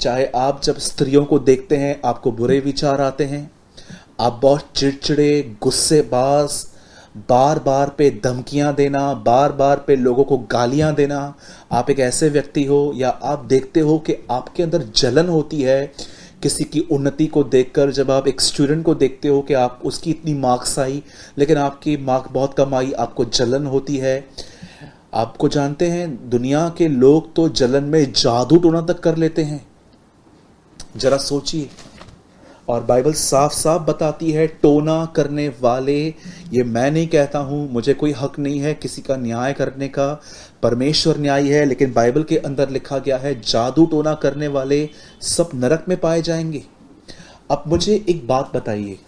चाहे आप जब स्त्रियों को देखते हैं, आपको बुरे विचार आते हैं। आप बहुत चिड़चिड़े, गुस्सेबाज बार बार पे धमकियाँ देना बार बार पे लोगों को गालियाँ देना। आप एक ऐसे व्यक्ति हो या आप देखते हो कि आपके अंदर जलन होती है किसी की उन्नति को देखकर जब आप एक स्टूडेंट को देखते हो कि आप उसकी इतनी मार्क्स आई, लेकिन आपकी मार्क बहुत कम आई, आपको जलन होती है। आपको जानते हैं, दुनिया के लोग तो जलन में जादू टोना तक कर लेते हैं। जरा सोचिए। और बाइबल साफ़ साफ़ बताती है, टोना करने वाले, ये मैं नहीं कहता हूँ, मुझे कोई हक नहीं है किसी का न्याय करने का, परमेश्वर न्याय है, लेकिन बाइबल के अंदर लिखा गया है, जादू टोना करने वाले सब नरक में पाए जाएँगे। अब मुझे एक बात बताइए,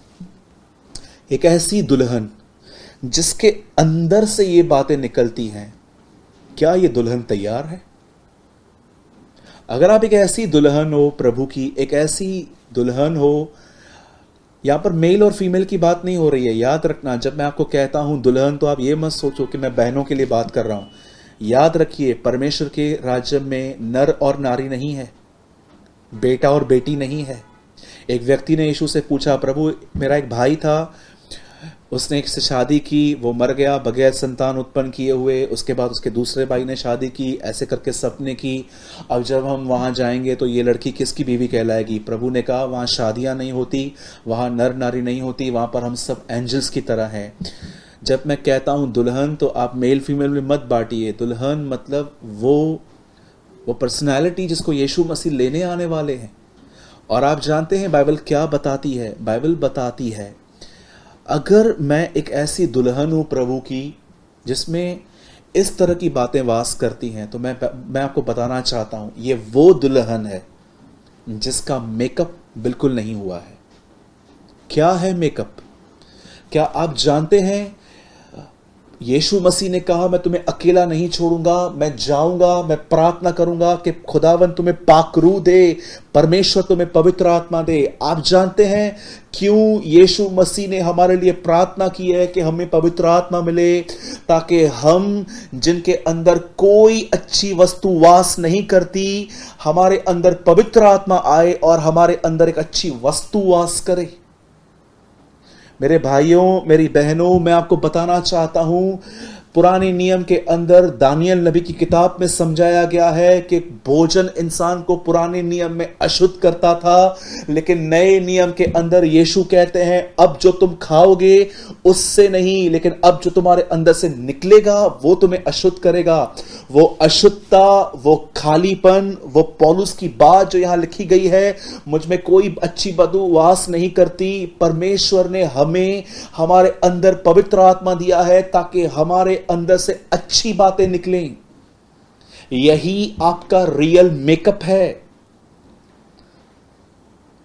एक ऐसी दुल्हन जिसके अंदर से ये बातें निकलती हैं, क्या ये दुल्हन तैयार है? अगर आप एक ऐसी दुल्हन हो, प्रभु की, एक ऐसी दुल्हन हो, यहाँ पर मेल और फीमेल की बात नहीं हो रही है, याद रखना, जब मैं आपको कहता हूँ दुल्हन तो आप ये मत सोचो कि मैं बहनों के लिए बात कर रहा हूँ। याद रखिए, परमेश्वर के राज्य में नर और नारी नहीं है, बेटा और बेटी नहीं है। एक व्यक्ति ने यीशु से पूछा, प्रभु, मेरा एक भाई था उसने एक से शादी की, वो मर गया, बगैर संतान उत्पन्न किए हुए। उसके बाद उसके दूसरे भाई ने शादी की, ऐसे करके सपने की। अब जब हम वहाँ जाएँगे तो ये लड़की किसकी बीवी कहलाएगी? प्रभु ने कहा, वहाँ शादियाँ नहीं होती, वहाँ नर नारी नहीं होती, वहाँ पर हम सब एंजल्स की तरह हैं। जब मैं कहता हूँ, दुल्हन तो आप मेल फीमेल में मत बांटिए। दुल्हन मतलब वो वो पर्सनैलिटी जिसको यीशु मसीह लेने आने वाले हैं। और आप जानते हैं, बाइबल क्या बताती है? बाइबल बताती है अगर मैं एक ऐसी दुल्हन हूँ प्रभु की, जिसमें इस तरह की बातें वास करती हैं तो मैं मैं आपको बताना चाहता हूँ, ये वो दुल्हन है जिसका मेकअप बिल्कुल नहीं हुआ है। क्या है मेकअप क्या आप जानते हैं यीशु मसीह ने कहा, मैं तुम्हें अकेला नहीं छोड़ूँगा, मैं जाऊँगा, मैं प्रार्थना करूँगा कि खुदावन तुम्हें पाकरू दे, परमेश्वर तुम्हें पवित्र आत्मा दे। आप जानते हैं क्यों यीशु मसीह ने हमारे लिए प्रार्थना की है कि हमें पवित्र आत्मा मिले, ताकि हम, जिनके अंदर कोई अच्छी वस्तु वास नहीं करती, हमारे अंदर पवित्र आत्मा आए और हमारे अंदर एक अच्छी वस्तु वास करे। मेरे भाइयों मेरी बहनों मैं आपको बताना चाहता हूँ पुराने नियम के अंदर दानियल नबी की किताब में समझाया गया है कि भोजन इंसान को पुराने नियम में अशुद्ध करता था, लेकिन नए नियम के अंदर यीशु कहते हैं, अब जो तुम खाओगे, उससे नहीं, लेकिन अब जो तुम्हारे अंदर से निकलेगा, वो तुम्हें अशुद्ध करेगा। वो अशुद्धता, वो खालीपन, वो पॉलुस की बात जो यहाँ लिखी गई है, मुझमें कोई अच्छी बदू वास नहीं करती। परमेश्वर ने हमें, हमारे अंदर पवित्र आत्मा दिया है ताकि हमारे अंदर से अच्छी बातें निकलें। यही आपका रियल मेकअप है।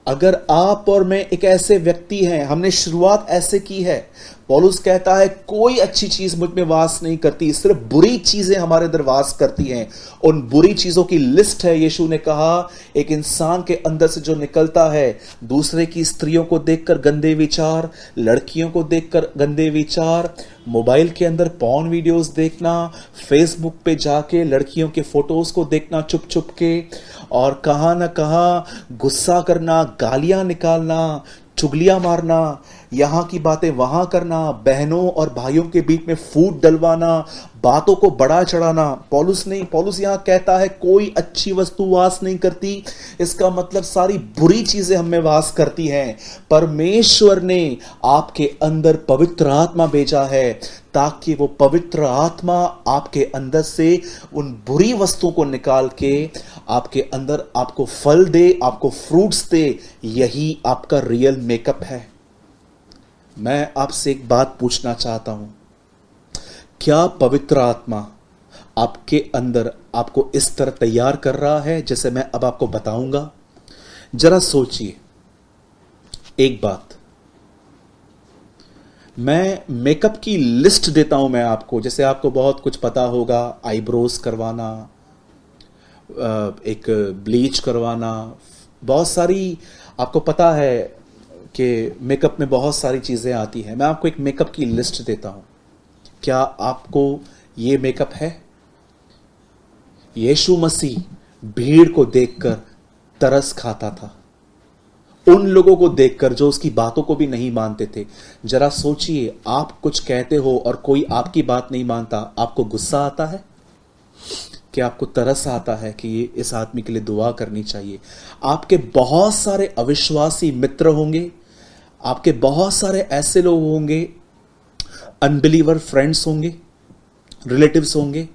अगर आप और मैं एक ऐसे व्यक्ति हैं, हमने शुरुआत ऐसे की है। पॉलुस कहता है, कोई अच्छी चीज़ मुझमें वास नहीं करती, सिर्फ़ बुरी चीज़ें हमारे अंदर वास करती हैं। उन बुरी चीज़ों की लिस्ट है, यीशु ने कहा, एक इंसान के अंदर से जो निकलता है, दूसरे की स्त्रियों को देखकर गंदे विचार, लड़कियों को देखकर गंदे विचार मोबाइल के अंदर पॉन वीडियोस देखना फेसबुक पे जाके लड़कियों के फ़ोटोज़ को देखना चुप चुप के, और कहा ना कहा गुस्सा करना, गालियाँ निकालना, चुगलियाँ मारना यहाँ की बातें वहाँ करना, बहनों और भाइयों के बीच में फूट डलवाना, बातों को बड़ा चढ़ाना। पॉलुस नहीं, पॉलुस यहाँ कहता है, कोई अच्छी वस्तु वास नहीं करती। इसका मतलब सारी बुरी चीज़ें हमें वास करती हैं। परमेश्वर ने आपके अंदर पवित्र आत्मा भेजा है, ताकि वो पवित्र आत्मा आपके अंदर से उन बुरी वस्तुओं को निकाल के आपके अंदर आपको फल दे, आपको फ्रूट्स दे। यही आपका रियल मेकअप है। मैं आपसे एक बात पूछना चाहता हूँ। क्या पवित्र आत्मा आपके अंदर आपको इस तरह तैयार कर रहा है जैसे मैं अब आपको बताऊँगा? जरा सोचिए। एक बात। मैं मेकअप की लिस्ट देता हूँ मैं आपको। जैसे आपको बहुत कुछ पता होगा आईब्रोज करवाना एक ब्लीच करवाना, बहुत सारी आपको पता है कि मेकअप में बहुत सारी चीज़ें आती हैं। मैं आपको एक मेकअप की लिस्ट देता हूँ। क्या आपको ये मेकअप है? यीशु मसीह भीड़ को देखकर तरस खाता था। उन लोगों को देखकर जो उसकी बातों को भी नहीं मानते थे। जरा सोचिए, आप कुछ कहते हो और कोई आपकी बात नहीं मानता, आपको गुस्सा आता है? कि आपको तरस आता है कि ये इस आदमी के लिए दुआ करनी चाहिए। आपके बहुत सारे अविश्वासी मित्र होंगे आपके बहुत सारे ऐसे लोग होंगे अनबिलीवर फ्रेंड्स होंगे रिलेटिव्स होंगे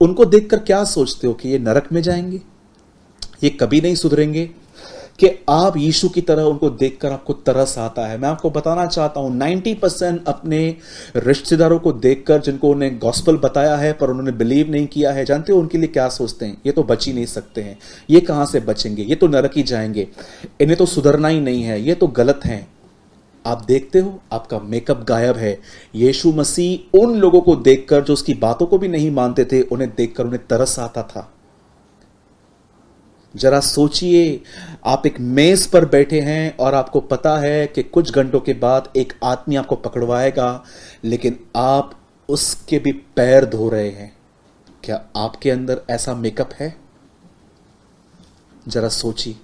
उनको देखकर क्या सोचते हो कि ये नरक में जाएँगे? ये कभी नहीं सुधरेंगे? कि आप यीशु की तरह उनको देखकर आपको तरस आता है। मैं आपको बताना चाहता हूँ 90 परसेंट अपने रिश्तेदारों को देखकर जिनको उन्हें गॉस्पल बताया है, पर उन्होंने बिलीव नहीं किया है, जानते हो उनके लिए क्या सोचते हैं? ये तो बच ही नहीं सकते हैं। ये कहाँ से बचेंगे? ये तो नरक ही जाएँगे। इन्हें तो सुधरना ही नहीं है। ये तो गलत है। आप देखते हो, आपका मेकअप गायब है। यीशु मसीह उन लोगों को देखकर जो उसकी बातों को भी नहीं मानते थे, उन्हें देखकर उन्हें तरस आता था। जरा सोचिए, आप एक मेज पर बैठे हैं और आपको पता है कि कुछ घंटों के बाद एक आदमी आपको पकड़वाएगा, लेकिन आप उसके भी पैर धो रहे हैं। क्या आपके अंदर ऐसा मेकअप है? जरा सोचिए।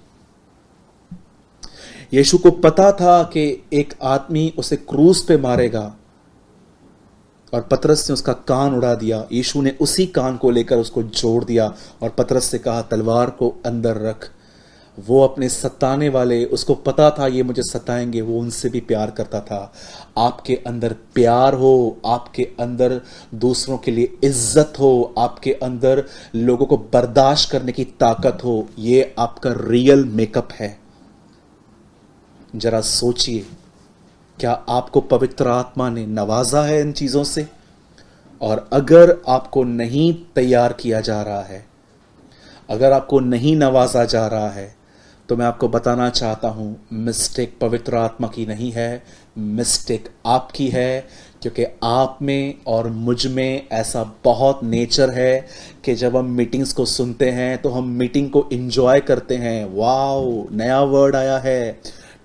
यीशु को पता था कि एक आदमी उसे क्रूस पे मारेगा और पतरस ने उसका कान उड़ा दिया। यीशु ने उसी कान को लेकर उसको जोड़ दिया और पतरस से कहा, तलवार को अंदर रख। वो अपने सताने वाले, उसको पता था ये मुझे सताएँगे, वो उनसे भी प्यार करता था। आपके अंदर प्यार हो, आपके अंदर दूसरों के लिए इज़्ज़त हो, आपके अंदर लोगों को बर्दाश्त करने की ताकत हो, ये आपका रियल मेकअप है। जरा सोचिए, क्या आपको पवित्र आत्मा ने नवाजा है इन चीज़ों से? और अगर आपको नहीं तैयार किया जा रहा है, अगर आपको नहीं नवाजा जा रहा है तो मैं आपको बताना चाहता हूँ, मिस्टेक पवित्र आत्मा की नहीं है, मिस्टेक आपकी है, क्योंकि आप में और मुझमें ऐसा बहुत नेचर है कि जब हम मीटिंग्स को सुनते हैं तो हम मीटिंग को इंजॉय करते हैं। वाओ, नया वर्ड आया है।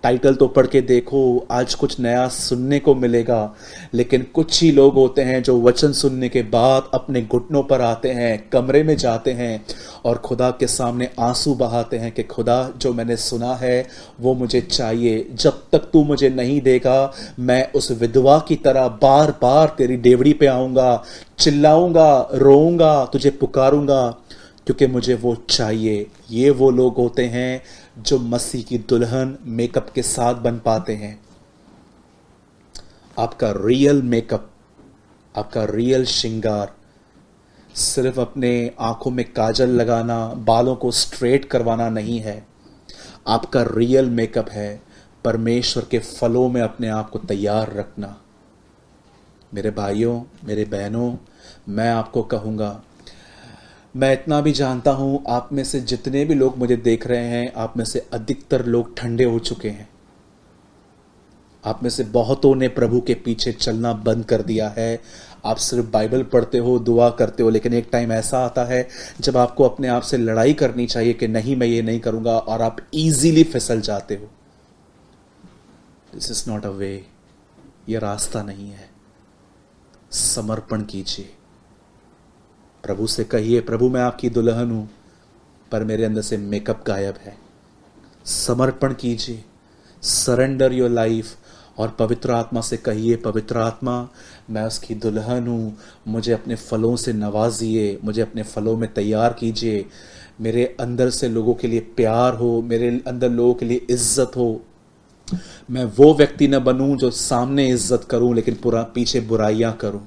टाइटल तो पढ़ के देखो, आज कुछ नया सुनने को मिलेगा। लेकिन कुछ ही लोग होते हैं जो वचन सुनने के बाद अपने घुटनों पर आते हैं, कमरे में जाते हैं और खुदा के सामने आँसू बहाते हैं कि, खुदा, जो मैंने सुना है, वो मुझे चाहिए। जब तक तू मुझे नहीं देगा, मैं उस विधवा की तरह बार बार तेरी डेवड़ी पे आऊँगा, चिल्लाऊँगा, रोऊँगा, तुझे पुकारूँगा, क्योंकि मुझे वो चाहिए। ये वो लोग होते हैं जो मसीह की दुल्हन मेकअप के साथ बन पाते हैं। आपका रियल मेकअप आपका रियल श्रृंगार, सिर्फ़ अपने आँखों में काजल लगाना, बालों को स्ट्रेट करवाना नहीं है। आपका रियल मेकअप है, परमेश्वर के फलों में अपने आप को तैयार रखना। मेरे भाइयों, मेरे बहनों, मैं आपको कहूँगा मैं इतना भी जानता हूँ, आप में से जितने भी लोग मुझे देख रहे हैं, आप में से अधिकतर लोग ठंडे हो चुके हैं। आप में से बहुतों ने प्रभु के पीछे चलना बंद कर दिया है। आप सिर्फ़ बाइबल पढ़ते हो, दुआ करते हो, लेकिन एक टाइम ऐसा आता है जब आपको अपने आप से लड़ाई करनी चाहिए कि नहीं, मैं ये नहीं करूँगा, और आप इजीली फिसल जाते हो। This is not a way ये रास्ता नहीं है। समर्पण कीजिए। प्रभु से कहिए, प्रभु, मैं आपकी दुल्हन हूँ, पर मेरे अंदर से मेकअप गायब है। समर्पण कीजिए। सरेंडर योर लाइफ और पवित्र आत्मा से कहिए, पवित्र आत्मा, मैं उसकी दुल्हन हूँ, मुझे अपने फलों से नवाजिए, मुझे अपने फलों में तैयार कीजिए। मेरे अंदर से लोगों के लिए प्यार हो, मेरे अंदर लोगों के लिए इज़्ज़त हो। मैं वो व्यक्ति न बनूं जो सामने इज़्ज़त करूँ, लेकिन पूरा, पीछे बुराइयाँ करूँ।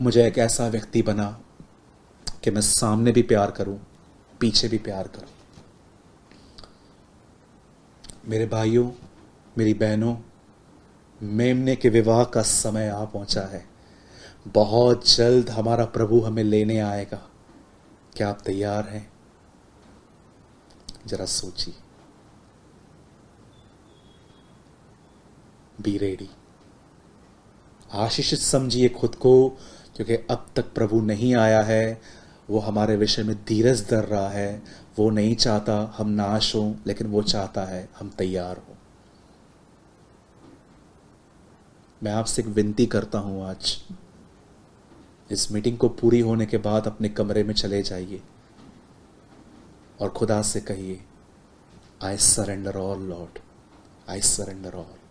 मुझे एक ऐसा व्यक्ति बना कि मैं सामने भी प्यार करूँ, पीछे भी प्यार करूँ। मेरे भाइयों, मेरी बहनों, मेमने के विवाह का समय आ पहुँचा है। बहुत जल्द हमारा प्रभु हमें लेने आएगा। क्या आप तैयार हैं? जरा सोचिए। Be ready. आशीषित समझिए खुद को क्योंकि अब तक प्रभु नहीं आया है, वो हमारे विषय में धीरज धर रहा है। वो नहीं चाहता हम नाश हों, लेकिन वो चाहता है हम तैयार हों। मैं आपसे एक विनती करता हूँ आज। इस मीटिंग को पूरी होने के बाद अपने कमरे में चले जाइए और खुदा से कहिए I surrender all Lord I surrender all